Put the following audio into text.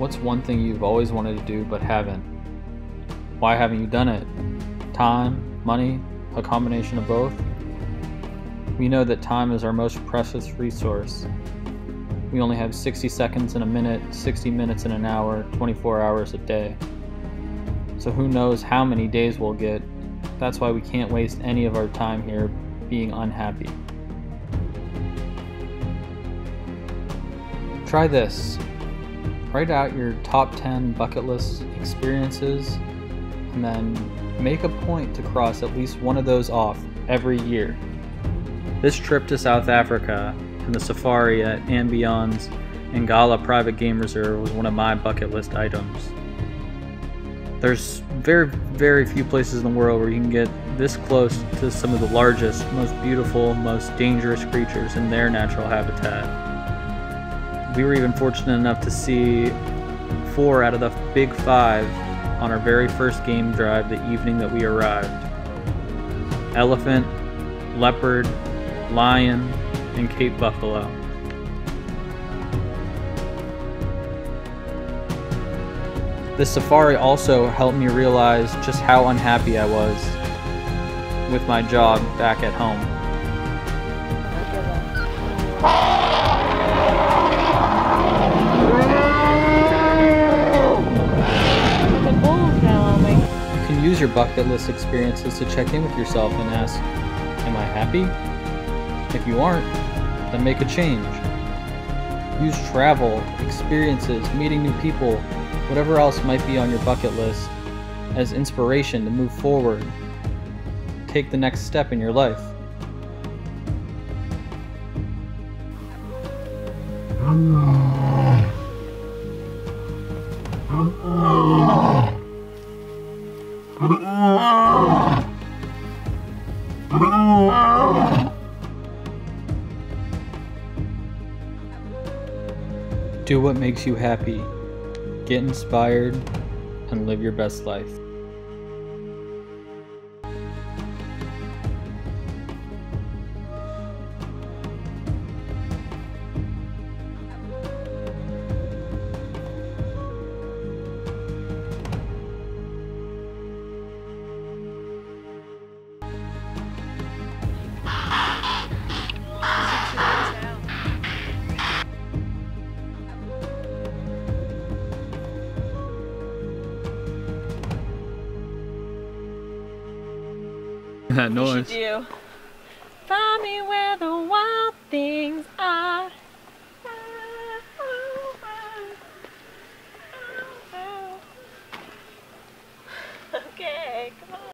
What's one thing you've always wanted to do but haven't? Why haven't you done it? Time, money, a combination of both? We know that time is our most precious resource. We only have 60 seconds in a minute, 60 minutes in an hour, 24 hours a day. So who knows how many days we'll get. That's why we can't waste any of our time here being unhappy. Try this. Write out your top 10 bucket list experiences and then make a point to cross at least one of those off every year. This trip to South Africa and the safari at &Beyond's Ngala Private Game Reserve was one of my bucket list items. There's very, very few places in the world where you can get this close to some of the largest, most beautiful, most dangerous creatures in their natural habitat we were even fortunate enough to see four out of the big five on our very first game drive the evening that we arrived elephant, leopard, lion, and Cape buffalo. This safari also helped me realize just how unhappy I was with my job back at home. Your bucket list experiences to check in with yourself and ask, Am I happy? If you aren't, then make a change. Use travel, experiences, meeting new people, whatever else might be on your bucket list as inspiration to move forward. Take the next step in your life. Oh, Do what makes you happy. Get inspired and live your best life. that noise. Find me where the wild things are.